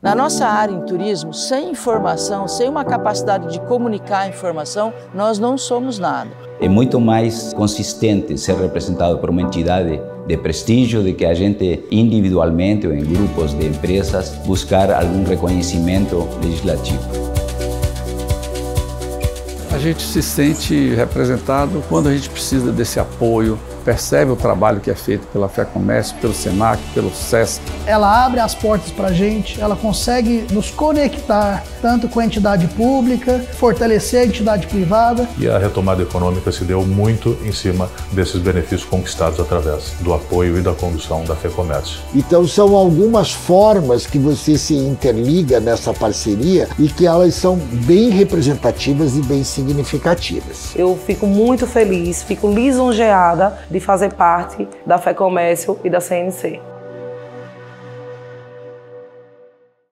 Na nossa área em turismo, sem informação, sem uma capacidade de comunicar a informação, nós não somos nada. É muito mais consistente ser representado por uma entidade de prestígio do que a gente individualmente ou em grupos de empresas buscar algum reconhecimento legislativo. A gente se sente representado quando a gente precisa desse apoio, percebe o trabalho que é feito pela Fé Comércio, pelo SENAC, pelo SESC. Ela abre as portas para a gente, ela consegue nos conectar tanto com a entidade pública, fortalecer a entidade privada. E a retomada econômica se deu muito em cima desses benefícios conquistados através do apoio e da condução da Fé Comércio. Então são algumas formas que você se interliga nessa parceria e que elas são bem representativas e bem significativas. Eu fico muito feliz, fico lisonjeada de fazer parte da Fé Comércio e da CNC.